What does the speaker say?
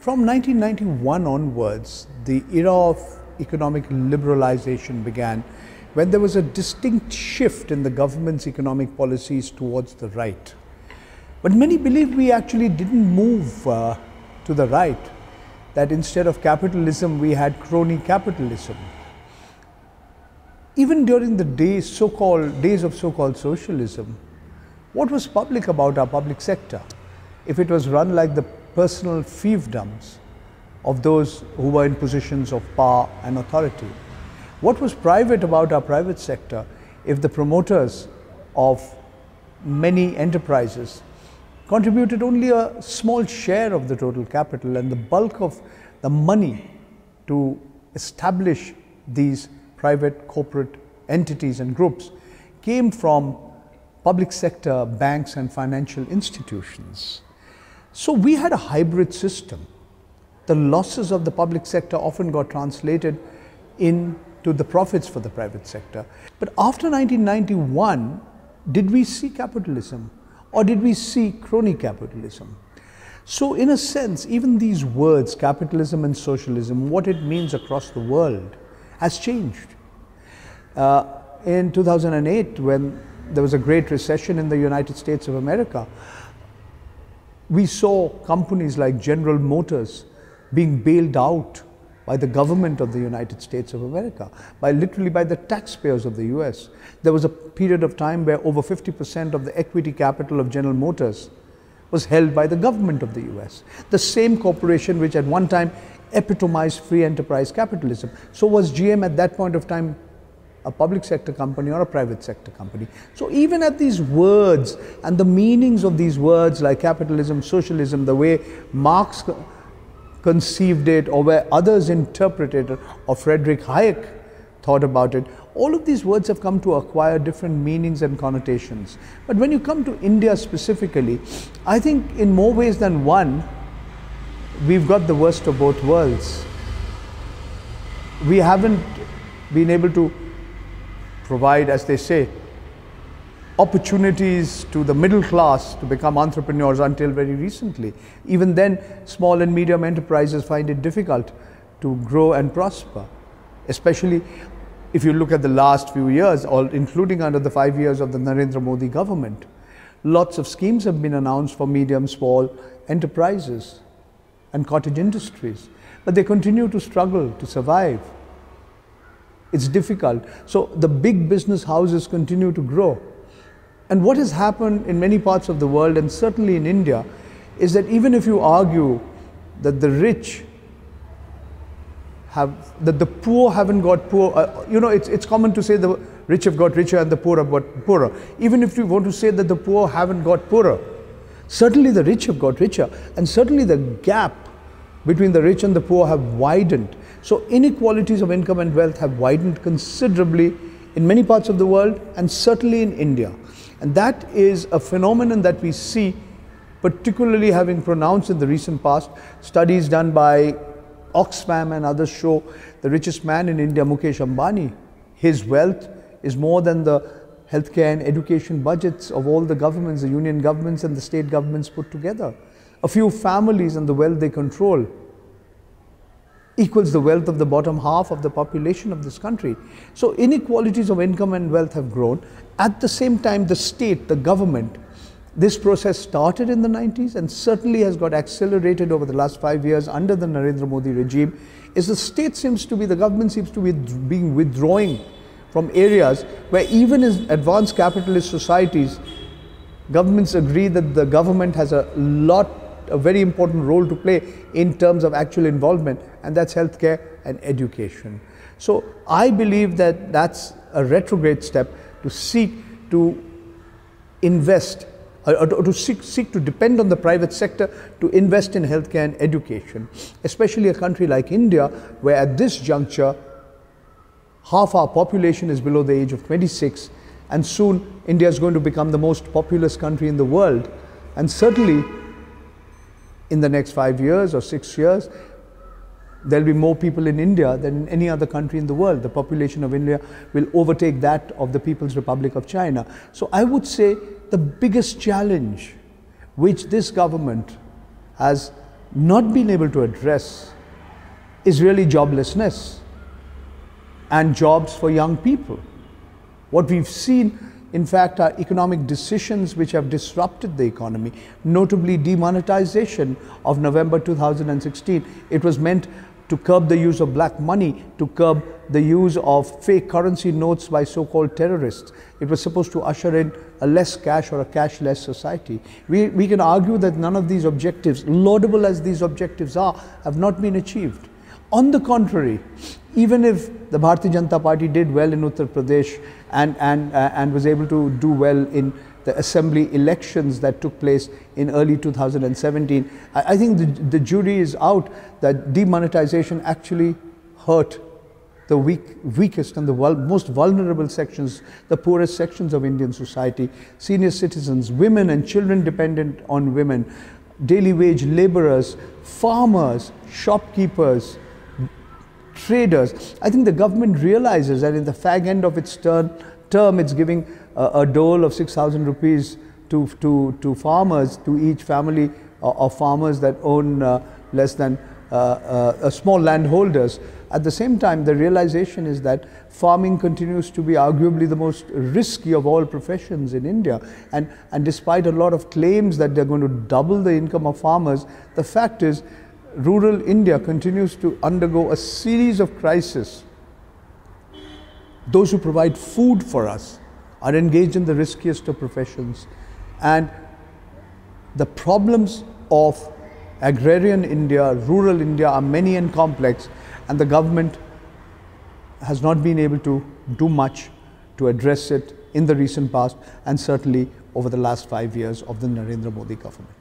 From 1991 onwards, the era of economic liberalization began when there was a distinct shift in the government's economic policies towards the right. But many believe we actually didn't move uh, to the right, that instead of capitalism, we had crony capitalism. Even during the days, so-called days of so-called socialism, what was public about our public sector? If it was run like the personal fiefdoms of those who were in positions of power and authority. What was private about our private sector if the promoters of many enterprises contributed only a small share of the total capital and the bulk of the money to establish these private corporate entities and groups came from public sector banks and financial institutions. So we had a hybrid system. The losses of the public sector often got translated into the profits for the private sector. But after 1991, did we see capitalism or did we see crony capitalism? So in a sense, even these words, capitalism and socialism, what it means across the world has changed. Uh, in 2008, when there was a great recession in the United States of America, we saw companies like General Motors being bailed out by the government of the United States of America, by literally by the taxpayers of the US. There was a period of time where over 50% of the equity capital of General Motors was held by the government of the US. The same corporation which at one time epitomized free enterprise capitalism. So was GM at that point of time a public sector company or a private sector company. So even at these words and the meanings of these words like capitalism, socialism, the way Marx conceived it or where others interpreted it or Frederick Hayek thought about it, all of these words have come to acquire different meanings and connotations. But when you come to India specifically, I think in more ways than one, we've got the worst of both worlds. We haven't been able to provide, as they say, opportunities to the middle class to become entrepreneurs until very recently. Even then, small and medium enterprises find it difficult to grow and prosper, especially if you look at the last few years, all, including under the five years of the Narendra Modi government. Lots of schemes have been announced for medium, small enterprises and cottage industries, but they continue to struggle to survive. It's difficult. So the big business houses continue to grow. And what has happened in many parts of the world, and certainly in India, is that even if you argue that the rich have, that the poor haven't got poor, uh, you know, it's, it's common to say the rich have got richer and the poor have got poorer. Even if you want to say that the poor haven't got poorer, certainly the rich have got richer, and certainly the gap between the rich and the poor have widened. So inequalities of income and wealth have widened considerably in many parts of the world and certainly in India. And that is a phenomenon that we see particularly having pronounced in the recent past. Studies done by Oxfam and others show the richest man in India, Mukesh Ambani, his wealth is more than the healthcare and education budgets of all the governments, the union governments and the state governments put together. A few families and the wealth they control equals the wealth of the bottom half of the population of this country. So inequalities of income and wealth have grown. At the same time, the state, the government, this process started in the 90s and certainly has got accelerated over the last five years under the Narendra Modi regime, is the state seems to be, the government seems to be being withdrawing from areas where even in advanced capitalist societies, governments agree that the government has a lot a very important role to play in terms of actual involvement, and that's healthcare and education. So I believe that that's a retrograde step to seek to invest or to seek, seek to depend on the private sector to invest in healthcare and education, especially a country like India, where at this juncture, half our population is below the age of 26, and soon India is going to become the most populous country in the world. And certainly, in the next five years or six years, there'll be more people in India than in any other country in the world. The population of India will overtake that of the People's Republic of China. So I would say the biggest challenge which this government has not been able to address is really joblessness and jobs for young people. What we've seen, in fact, are economic decisions which have disrupted the economy, notably demonetization of November 2016. It was meant to curb the use of black money, to curb the use of fake currency notes by so-called terrorists. It was supposed to usher in a less cash or a cashless society. We, we can argue that none of these objectives, laudable as these objectives are, have not been achieved. On the contrary, even if the Bharatiya Janata Party did well in Uttar Pradesh and, and, uh, and was able to do well in the assembly elections that took place in early 2017, I, I think the, the jury is out that demonetization actually hurt the weak, weakest and the most vulnerable sections, the poorest sections of Indian society, senior citizens, women and children dependent on women, daily wage laborers, farmers, shopkeepers, traders. I think the government realizes that in the fag end of its term, term it's giving a, a dole of 6,000 rupees to, to, to farmers, to each family of farmers that own uh, less than uh, uh, small landholders. At the same time, the realization is that farming continues to be arguably the most risky of all professions in India. And, and despite a lot of claims that they're going to double the income of farmers, the fact is rural India continues to undergo a series of crises. Those who provide food for us are engaged in the riskiest of professions. And the problems of agrarian India, rural India are many and complex, and the government has not been able to do much to address it in the recent past and certainly over the last five years of the Narendra Modi government.